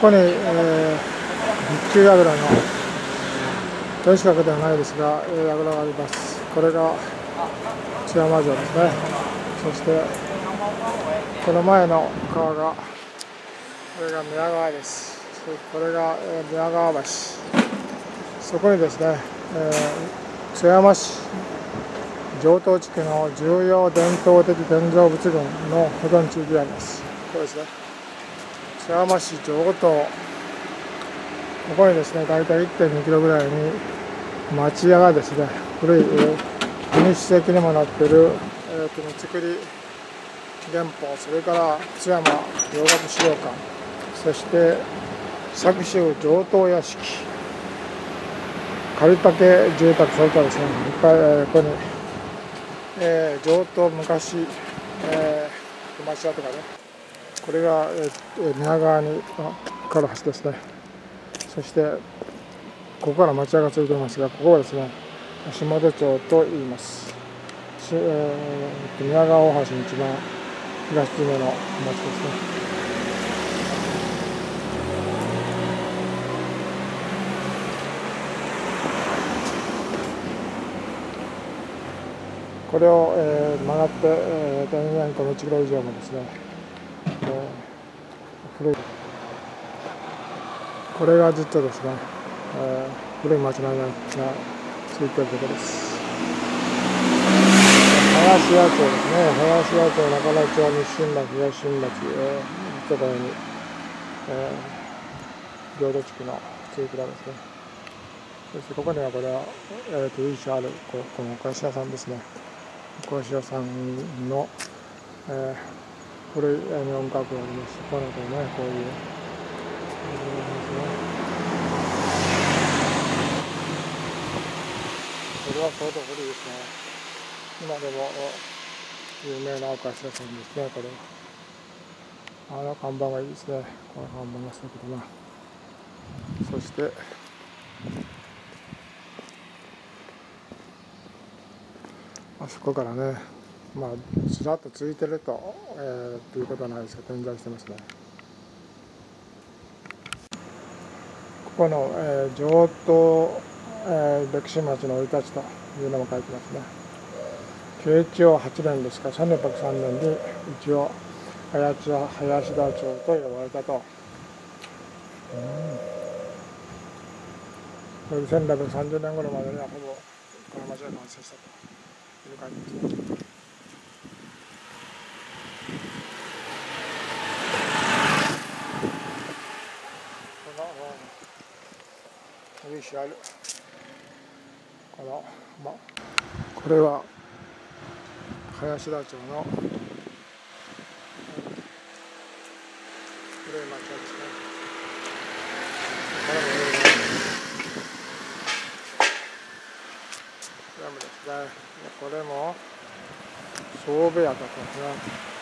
こに、えー、日中油の天守閣ではないですが、えー、油があります。これが津山城ですね。そしてこの前の川がこれが宮川です。これが、えー、宮川橋。そこにですね、えー、津山市上東地区の重要伝統的建造物群の保存地域があります。これですね。山市上東ここにですね大体1.2キロぐらいに町屋がですね古い国史跡にもなってる、えー、国造り原宝それから津山洋楽資料館そして作州上東屋敷借竹住宅それからですねいっぱい、え、ここに、えー、上東昔、えー、町屋とかねこれが、えー、宮川にかる橋ですね。そしてここから町屋が続いていますがここはですね下出町と言います。し、えー、宮川大橋の一番東詰めの町ですね。これを、えー、曲がって、えー、田園湖の1キロ以上もですね古いこれがずっとですね、えー、古い町並みがついてるところです。林屋町ですね。林屋町中野町西新町東新町、えー、ずっとこのように、えー、領土地区の地域らですね。そしてここにはこれは、えー、と由緒あるここのお菓子屋さんですね。お菓子屋さんの、えー古い日本家具あります。この子ね、こういう。これは相当古いですね。今でも有名なお菓子屋さんですね、これはあの看板がいいですね。この看板が素敵だな。そして、あそこからね、まあずらっとついてると、えー、ということはないですが点在してますね。ここの、えー、上東、えー、歴史町の生い立ちというのも書いてますね。慶一応8年ですか1603年に一応林林田町と呼ばれたと、うん、1630年頃までにはほぼこの町が完成したという感じですね。由緒ある。この、ま、これは林田町の古い町屋ですね。これも有名これもですね。これも総部屋だったんですね